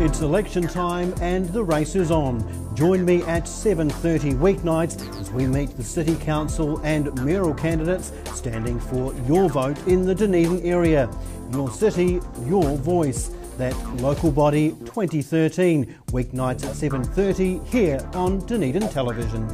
It's election time and the race is on. Join me at 7:30 weeknights as we meet the city council and mayoral candidates standing for your vote in the Dunedin area. Your city, your voice. That local body 2013 weeknights at 7:30 here on Dunedin Television.